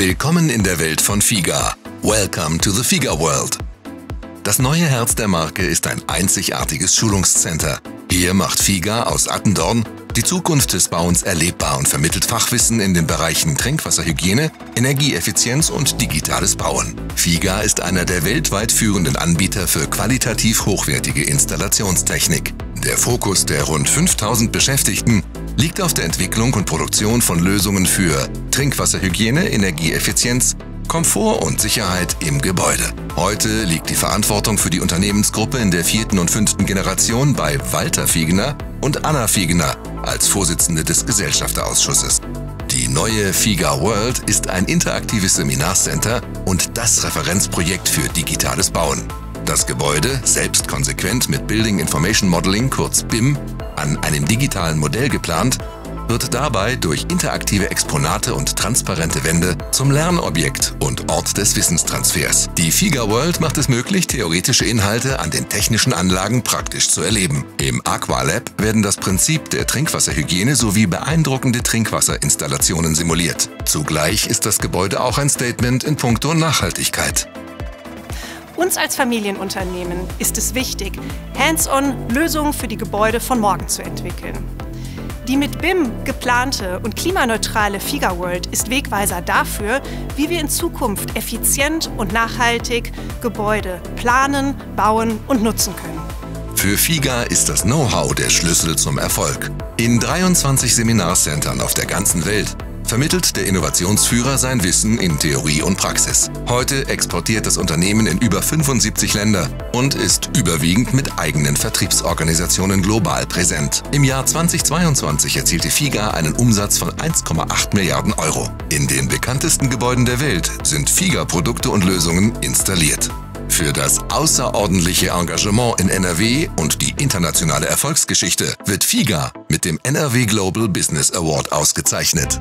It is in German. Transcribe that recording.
Willkommen in der Welt von Figa. Welcome to the Figa World. Das neue Herz der Marke ist ein einzigartiges Schulungscenter. Hier macht Figa aus Attendorn die Zukunft des Bauens erlebbar und vermittelt Fachwissen in den Bereichen Trinkwasserhygiene, Energieeffizienz und digitales Bauen. Figa ist einer der weltweit führenden Anbieter für qualitativ hochwertige Installationstechnik. Der Fokus der rund 5000 Beschäftigten liegt auf der Entwicklung und Produktion von Lösungen für Trinkwasserhygiene, Energieeffizienz, Komfort und Sicherheit im Gebäude. Heute liegt die Verantwortung für die Unternehmensgruppe in der vierten und fünften Generation bei Walter Fiegener und Anna Fiegener als Vorsitzende des Gesellschafterausschusses. Die neue FIGA World ist ein interaktives Seminarcenter und das Referenzprojekt für digitales Bauen. Das Gebäude, selbst konsequent mit Building Information Modeling kurz BIM, an einem digitalen Modell geplant, wird dabei durch interaktive Exponate und transparente Wände zum Lernobjekt und Ort des Wissenstransfers. Die FIGA World macht es möglich, theoretische Inhalte an den technischen Anlagen praktisch zu erleben. Im Aqualab werden das Prinzip der Trinkwasserhygiene sowie beeindruckende Trinkwasserinstallationen simuliert. Zugleich ist das Gebäude auch ein Statement in puncto Nachhaltigkeit. Uns als Familienunternehmen ist es wichtig, hands-on Lösungen für die Gebäude von morgen zu entwickeln. Die mit BIM geplante und klimaneutrale Figa World ist Wegweiser dafür, wie wir in Zukunft effizient und nachhaltig Gebäude planen, bauen und nutzen können. Für FIGA ist das Know-how der Schlüssel zum Erfolg. In 23 Seminarcentern auf der ganzen Welt vermittelt der Innovationsführer sein Wissen in Theorie und Praxis. Heute exportiert das Unternehmen in über 75 Länder und ist überwiegend mit eigenen Vertriebsorganisationen global präsent. Im Jahr 2022 erzielte FIGA einen Umsatz von 1,8 Milliarden Euro. In den bekanntesten Gebäuden der Welt sind FIGA-Produkte und Lösungen installiert. Für das außerordentliche Engagement in NRW und die internationale Erfolgsgeschichte wird FIGA mit dem NRW Global Business Award ausgezeichnet.